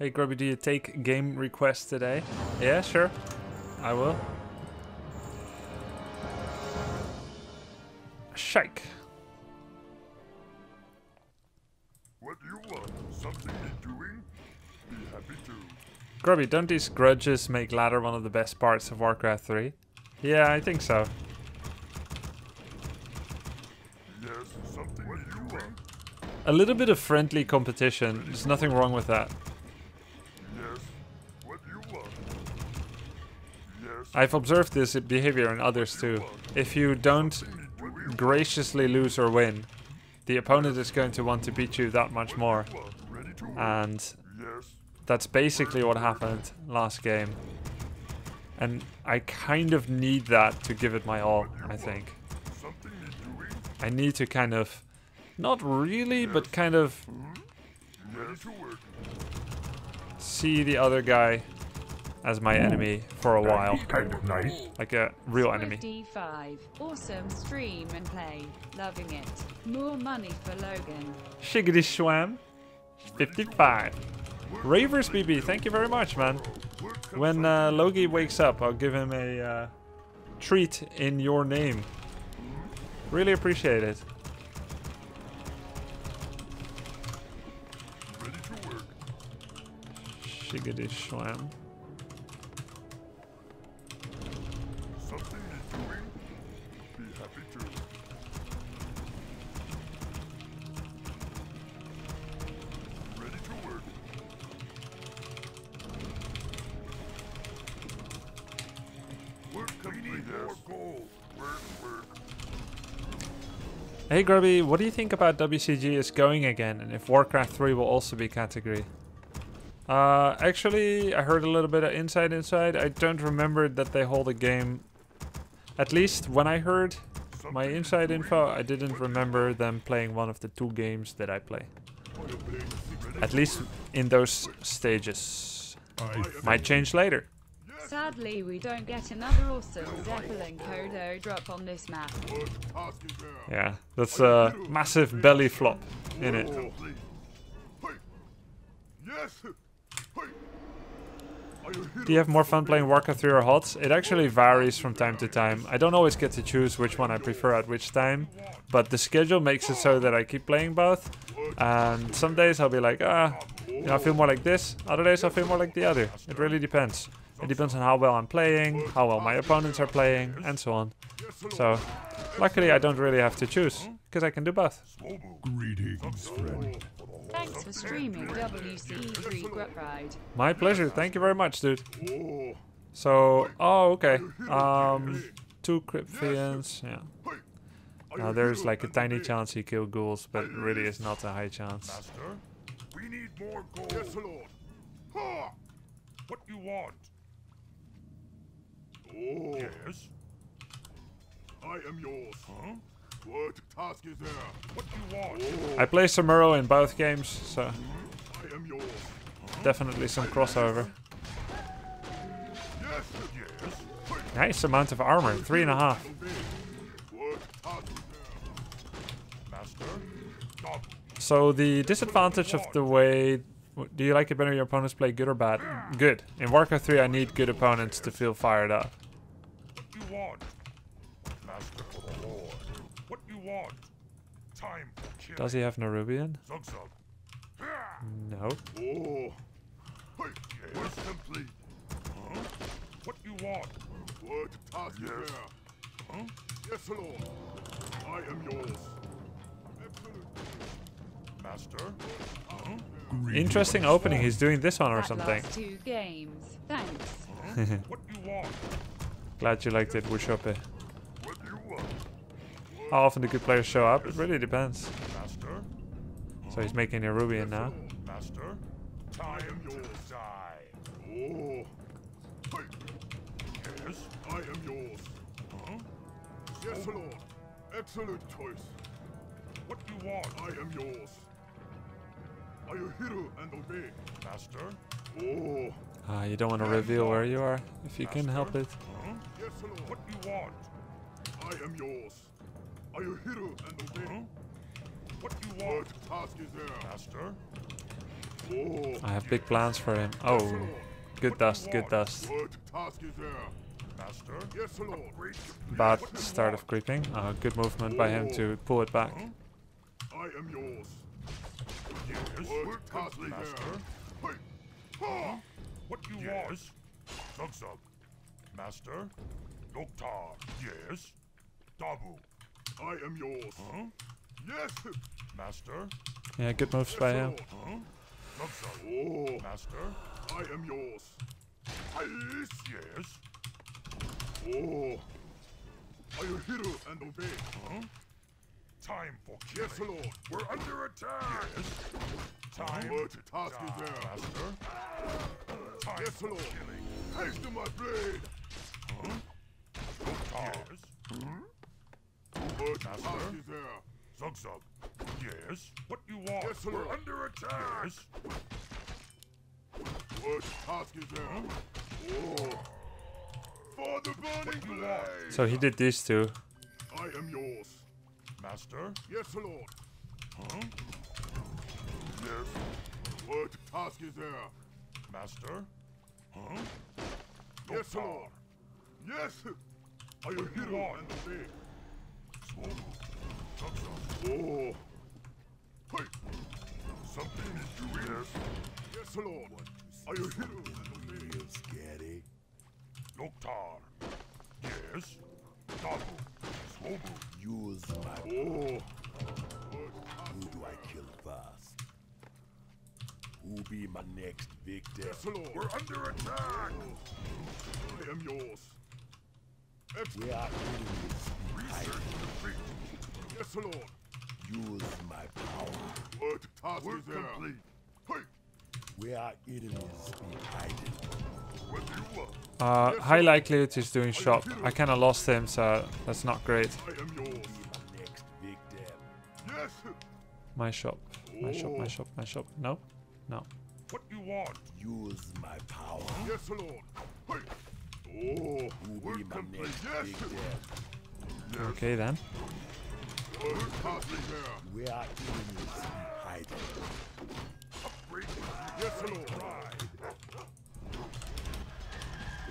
Hey Grubby, do you take game requests today? Yeah, sure. I will. Shake. What do you want? Something me doing? Be happy to. Grubby, don't these grudges make ladder one of the best parts of Warcraft 3? Yeah, I think so. Yes, something me doing? A little bit of friendly competition. There's nothing wrong with that. Yes. What do you want? Yes. I've observed this behavior in others too. If you don't graciously lose or win, the opponent is going to want to beat you that much more. And that's basically what happened last game. And I kind of need that to give it my all, I think. I need to kind of, not really, but kind of see the other guy as my enemy for a while. Kind of nice. Like a real enemy. D5. Awesome stream and play. Loving it. More money for Logan. Shiggity Schwam. 55. Ravers BB, thank you very much, man. When uh, Logie wakes up, I'll give him a uh, treat in your name. Really appreciate it. Ready to. Shiggity Schwam. Hey Grubby, what do you think about WCG is going again and if Warcraft 3 will also be category? Uh, actually, I heard a little bit of inside inside. I don't remember that they hold a game. At least when I heard my inside info, I didn't remember them playing one of the two games that I play. At least in those stages. Might change later. Sadly, we don't get another awesome Zeppelin Kodo drop on this map. Yeah, that's a massive belly flop in it. Do you have more fun playing Warcraft 3 or HOTS? It actually varies from time to time. I don't always get to choose which one I prefer at which time, but the schedule makes it so that I keep playing both. And some days I'll be like, ah, you know, I feel more like this. Other days I'll feel more like the other. It really depends. It depends on how well I'm playing, how well my opponents are playing, and so on. So, luckily I don't really have to choose, because I can do both. Greetings, friend. Thanks for streaming WC3 Grut Ride. My pleasure. Thank you very much, dude. So, oh, okay. Um, two Crypt Fiends, yeah. Now there's like a tiny chance he killed ghouls, but really is not a high chance. Master, we need more gold. Yes, Lord. Ha! What you want? Oh. Yes. I am yours. Huh? What task is there? What do you want? I play Samuro in both games, so I am yours. definitely some crossover. Yes. Yes. Nice amount of armor, three and a half. Obey. What task is there? Master. Stop. So the disadvantage of the way... Do you like it better your opponents play good or bad? Good. In Warcraft 3 I need good opponents to feel fired up. What you want? Master for the Lord. What you want? Time for killing. Does he have Nerubian? Zug zug. No. Oh. Hey, yes. complete. Huh? What you want? What task yes. is? Huh? Yes, Lord. I am yours. Excellent. Master? Huh? Interesting opening, he's doing this one or That something. last two games. Thanks. Huh? what you want? Glad you liked it, Wushope. How often do good players show up? It really depends. Master? So he's making a now. Master? Die. Oh. Hey. Yes? I am yours. Huh? Yes, Lord. Excellent choice. What do you want? I am yours. Are you hero and obey? Master? Oh. Ah, you don't want to reveal where you are, if you can help it. Huh? Yes, Lord. What you want? I am yours. Are you hero and obey? What you want? What task is there? Master? Oh, I have big plans for him. Oh, good dust, good dust. what task is there? Master? Yes, Lord. Bad start of creeping. Uh, good movement by him to pull it back. I am yours. Yes, what task is there? Hey. Ha! What you want? Zug Zug. Master? Loktar. Yes? Dabu. I am yours. Huh? Yes. Master? Yeah, good moves by him. Huh? Zug Zug. Oh, Master? I am yours. Yes. Yes? Oh. I will hear and obey. Huh? Time for killing. Yes, Lord. We're under attack. Yes? Time What to task is there? Master? Time Yes, for Lord. killing. Haste to my blade. Loktar. Yes? What Master? task is there? Zug Zug. Yes? What you want? Yes, We're Lord. under attack. Yes? What task is there? Oh. For the burning you blade. So he did these two. I am yours. Master? Yes, Lord. Huh? Yes. What task is there? Master? Huh? Yes, Lord. Yes. I you hear want? and obey. Swobu. Zug Zug. Oh. Hey. Something is doing this. Yes, Lord. I will hear and obey. Scary. Loktar. Yes? Dabu. Swobu. Use my. Oh. Who do I kill first? Who be my next victim? Yes, Lord. We're under attack. I am yours. Excellent. Where are enemies? Research complete. Yes, Lord. Use my power. What task Work is there? complete. Hey. Where are enemies be hiding? What do you want? Uh, high likelihood he's doing shop. I kind of lost him, so that's not great. I am yours. My next victim. Yes. My shop, my shop, my shop, my shop. No, no. What you want? Use my power. Yes, Lord. Hey. Oh. Who be complete. next Yes. Okay then. What task is are enemies be hiding? Yes, Lord. Ride.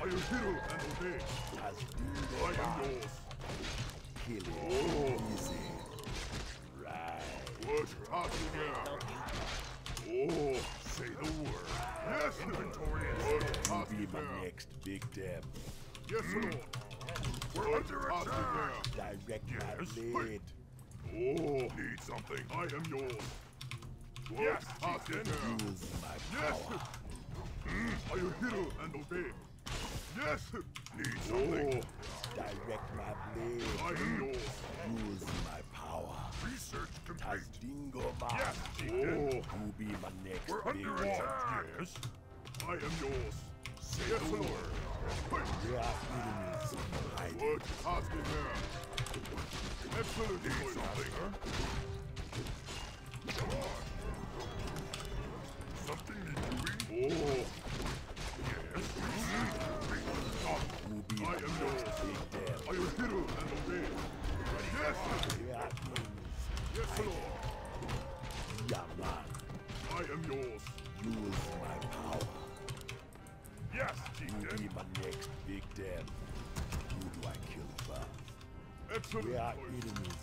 I will hear and obey. As I am yours. killing easy. Right. What task is there? Oh. Say the word. Yes. Inventory is Who be my there? next victim? Yes, Lord. Hmm. We're under attack. Direct Yes. my blade. there? Oh. Need something. I am yours. What Yes, is Use my Yes. power. I will hear and obey. Yes. Need oh, something. Oh. Direct my blade. I am yours. Use my. Research complete. Tazdingo man. Yes. Oh. Who be my next We're under attack. Yes. I am yours. Say Yes, the word. Where are enemies? What task is there? Excellent Need choice. something. Come on.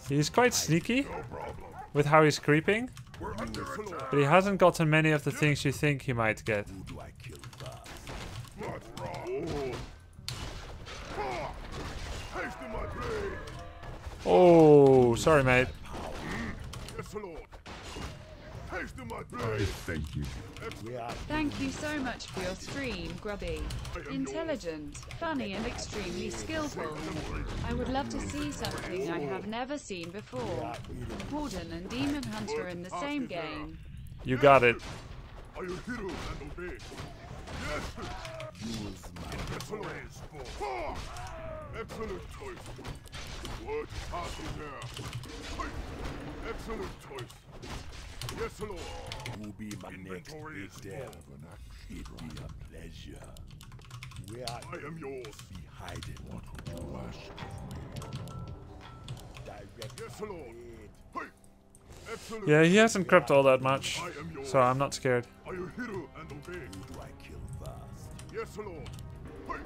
He's quite sneaky with how he's creeping, but he hasn't gotten many of the things you think he might get. Oh. Sorry, mate. Thank you. Where Thank you so much for your stream, Grubby. Intelligent, funny, and extremely skillful. I would love to see something I have never seen before. Warden and Demon Hunter in the same game. You got it. I will hear and obey. Yes. use my Excellent. Choice. What task there? Excellent choice. Yes, Lord. who be my next Inventory is victim? full. It be a pleasure. Where are I am yours. be hiding? What would you ask of me? Direct Yes, Lord. blade. Hey. Excellent. Yeah, he hasn't crept all that much, I am yours. so I'm not scared. Are you hero and obey? Who do I kill first? Yes, Lord. Hey.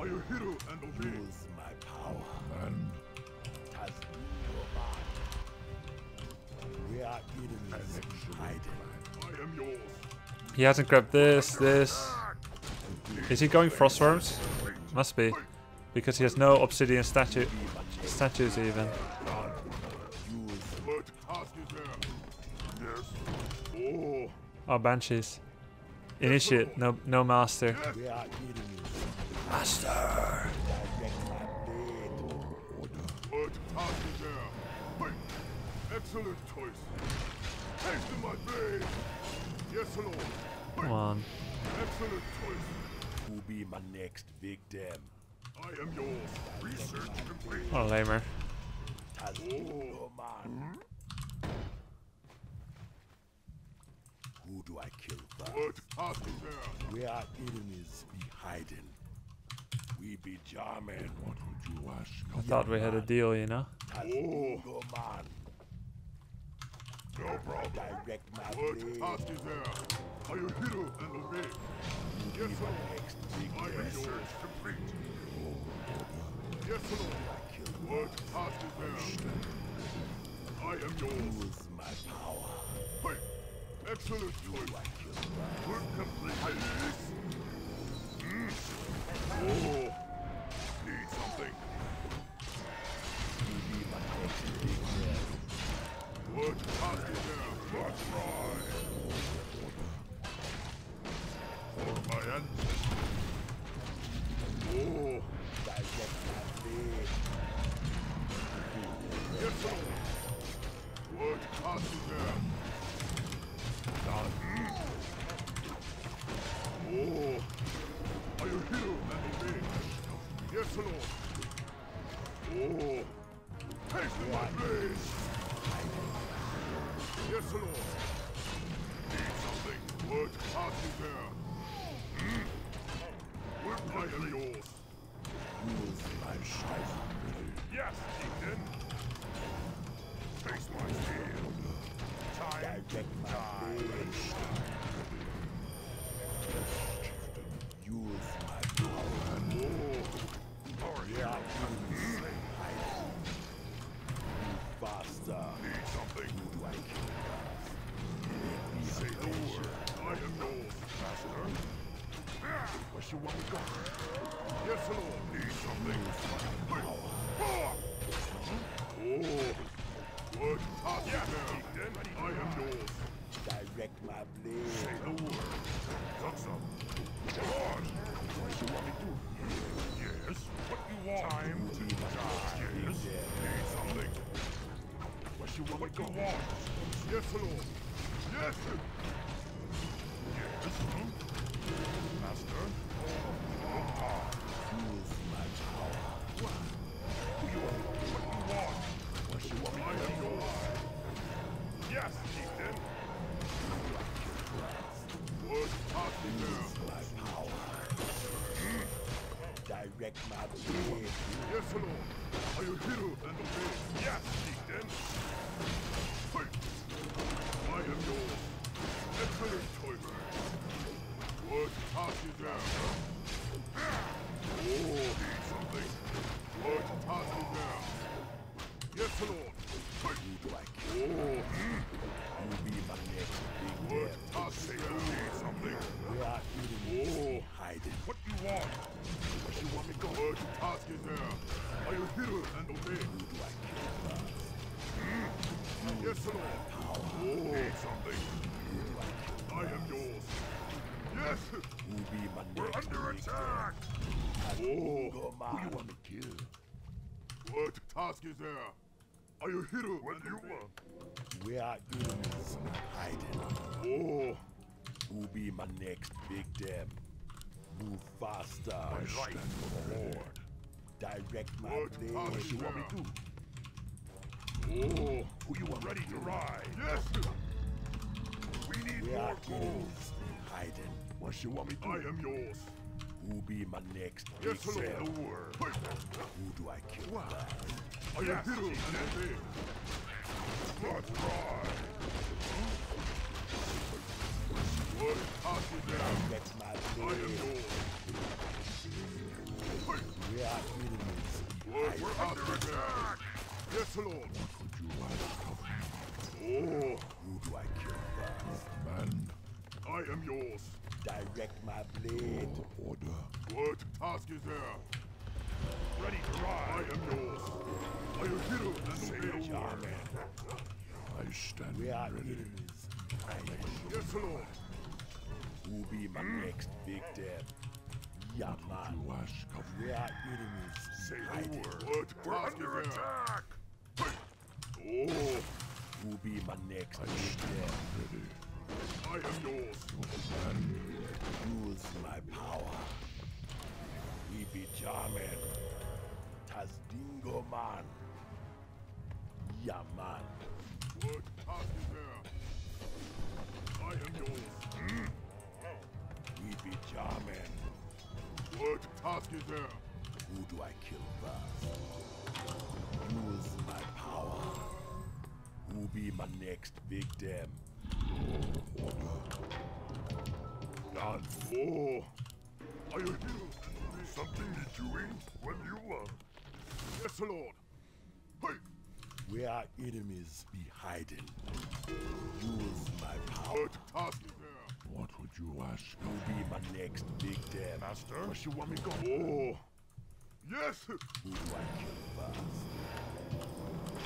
Are you hero and obey? Use my power. And He hasn't grabbed this, this. Is he going frost wyrms? Must be, because he has no obsidian statue statues even. Oh. Banshees. Initiate, no, no master. Master. Excellent choice. Haste my blade. Yes, Lord. Come on. Excellent choice. Who be my next victim? I am yours. Research complete. What a lamer. Has oh. your man. Hmm? Who do I kill first? What task is there? We are enemies be hiding. We be German. what would you ask? I thought we had a deal, you know? Oh. your man. No problem. Direct my What blade. is there? Are you hero and obey? Be Yes, my I am victim. yours. Research complete. Yes, Lord. What task there? I am yours. Use my power. Hey. Excellent choice. Work complete. Mm. Oh. What you want to? Yes, Lord. Yes. Yes. Hmm? Master. Oh, Use my power. Who you? What you want? What you want I am yours. Yes, Ethan. What task is there? My power. Direct my blade. Yes, Lord. Are you hero and obey? Is there? Are I? Yes, Lord. Something. I am yours. Yes. We're under attack. Who you want to kill? What task is there? Are you What and you want? We are enemies hiding. Oh. Who be my next big victim? Move faster. My life Lord. Direct my Good What as you want me to. Oh, you are ready to ride. Yes. We need Where more gold. Hiding. What you want me to? I am yours. Who be my next yes, big sell? Who do I kill wow. I yes. am Hiro Nanete. Let's ride. What? Direct my play. I am yours. We are enemies. Lord, we're under attack! Yes, Lord! What would you rather cover? Oh! Who do I kill first? Man. I am yours. Direct my blade. Oh, order. What task is there? Ready to ride. I am yours. I am hero and obey order. I stand we are ready. Enemies. I am yes, Lord. Who be my mm. next victim? Yeah, man. You ask enemies. Say the Hiding. word. What We're under attack. Oh, Who be my next I ready. I am yours. Use my power. We be German. Tazdingo man. Yeah, man. Task is there? I am yours. We be German. What task is there? Who do I kill first? Use my power. Who be my next victim? Done. Oh, I am hero. something you're doing when you love. Yes, Lord. Hey, We are enemies be hiding. Use my power. what task is there? What would you ask? Who be my next victim? Master? Where you want me go? Oh, yes. Who do I kill first?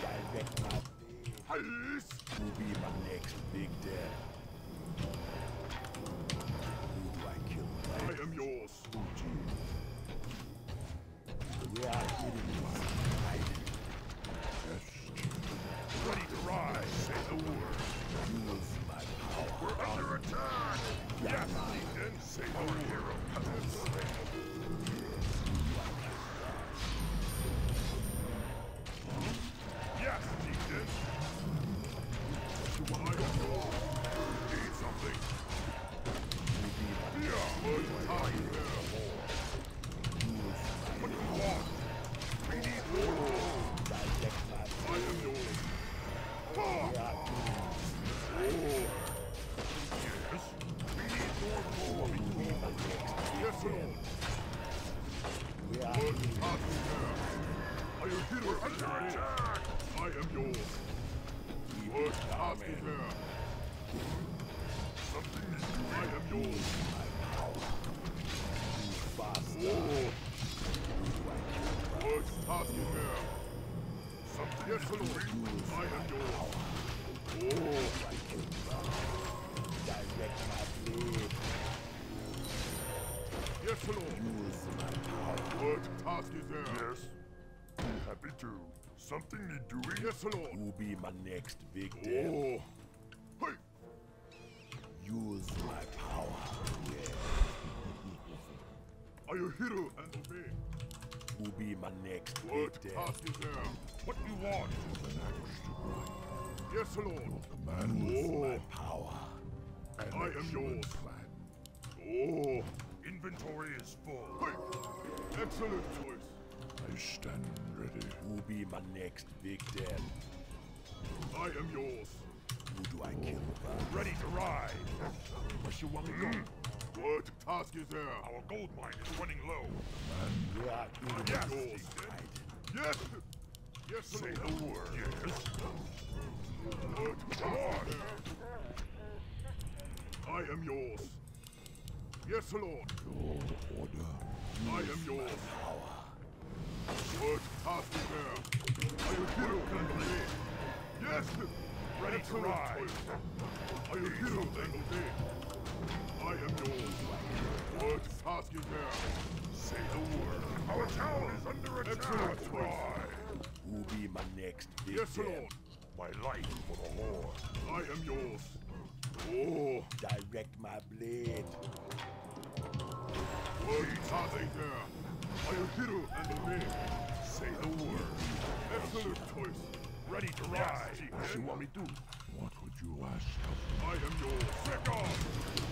Direct my blade. Yes. Who be my next victim? Who do I kill I first? am yours. We are enemies hiding. Yes, Ready to ride. Say the word. Use my power. We're under attack. Yes, Deacon. Say our hero something Yes, is Lord. doing. I am. Oh. Direct my blade. Yes, Lord. Use my power. What task is there? Yes. Happy to. Something need doing. Yes, Lord. Who be my next victim? Oh. Hey. Use my power. Yeah. Are you hero and obey? Who be my next eh? What is there? What you want? Yes, Lord. Command. Use Oh. my power. I am yours. plan. Oh. Inventory is full. Hey. Excellent choice. I stand ready. Who be my next victim? I am yours. Who do I kill? Ready to ride. Where you want me go? Mm. What task is there? Our gold mine is running low. We are enemies. Yes, yours. Deacon. Yes. Yes, Say the word. Yes. What task is? I am yours. Yes, Lord. Your order. I am yours. What task is there? I am hero and obey. Yes. Ready to Excellent ride. choice. I am hero and obey. I am yours. What task is there? Say the word. Our town is under attack. Excellent choice. Ride. Who be my next victim? Yes, Lord. My life for the Lord. I am yours. Oh, Direct my blade. what task is there? I am hero and obey. Say the word. Excellent choice. Ready to ride. What you want me to? do? What would you ask of me? I am yours. Check off.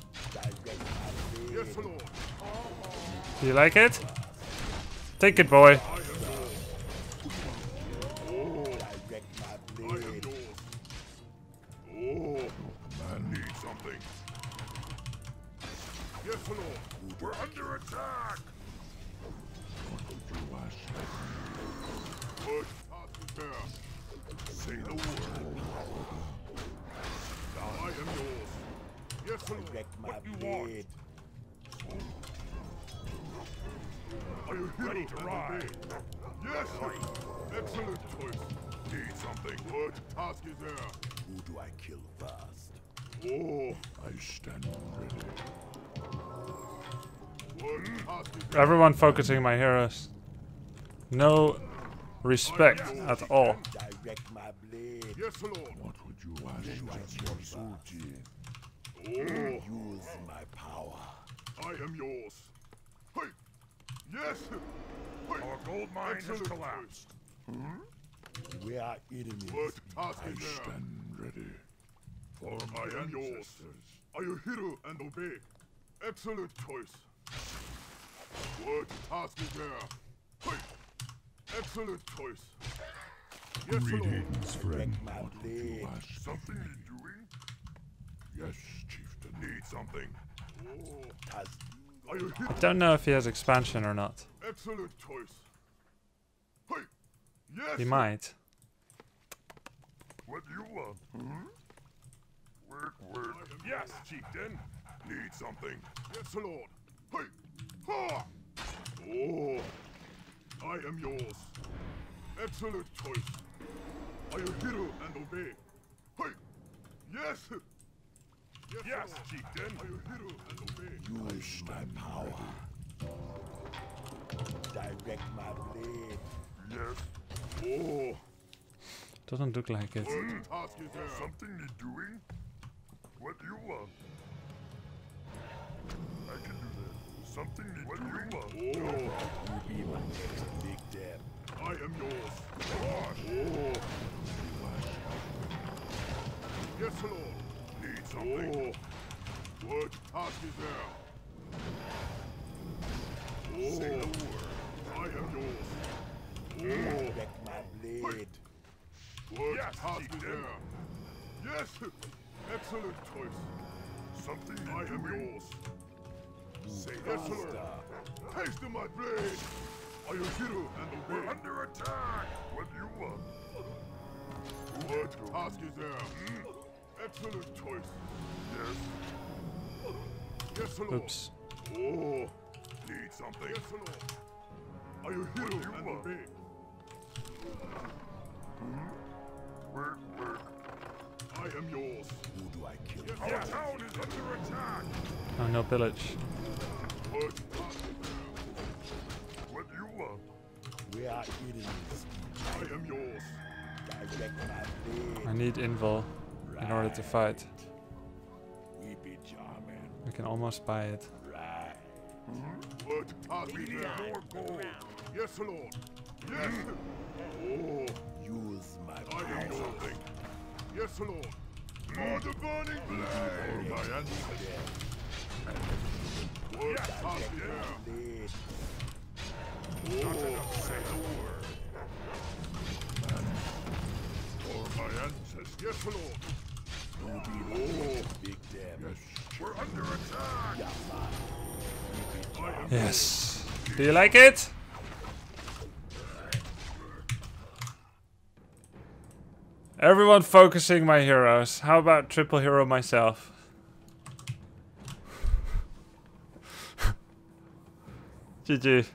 Do you like it? Take it, boy. Everyone focusing my heroes. No respect at all. Direct my blade. Yes, What would you ask of Yasuji? Oh, Use my power. I am yours. Hey. Yes. Hey. Our gold mine has Excellent collapsed. Hmm? We are enemies. Good. I stand ready. For I my am yours. ancestors. Are you hero and obey? Excellent choice. Good. Task is there. Hey. Excellent choice. Yes, Lord. Greetings, friend. What would you blade. ask Something me? you doing? Yes, chieftain. Need something. Oh, Tas- are you hero? Don't know if he has expansion or not. Excellent choice. Hey. Yes. He might. What do you want? Hmm? Work, work. Yes, chieftain. Need something. Yes, lord. Hey. Ha! Oh. I am yours. Excellent choice. Are you hero and obey? Hey. Yes. Yes, yes chieftain. Are you hero and obey? Use my power. Direct my blade. Yes. Oh. Doesn't look like it. Good task is. Uh, something need doing? What do you want? I can do that. Something need what doing? What do you want? Oh. You be my next victim. I am yours. Oh. Yes, Lord. Need something. Oh. What task is there? Oh. Say the word. I am yours. Oh. Direct oh. my blade. What yes, task is there? Yes. Excellent choice. Something I am yours. Say yes, Lord. Taste of my blade. Are you hero and obey? We're under attack. What do you want? What task is there? Hmm? Excellent choice. Yes. Yes, Lord. Oops. Oh. Need something? Yes, Lord. Are you hero and obey? Hmm? Work, work. I am yours. Who do I kill? Yes, Our town is under attack. Oh, no pillage. What task is there? What do you want? We are enemies. I am yours. Direct my blade. I need invul in order to fight. We be German. I can almost buy it. Right. What task is there? More gold. Yes, Lord. Yes. Oh. Use my I power. am something. Yes, Lord. For the burning blade. My ancestors. What task is there? Blade. Oh. Say the word. For my ancestors. Yes, Lord. You be my oh. next victim. We're under attack. Yes. Do you like it? Everyone focusing my heroes. How about triple hero myself? GG.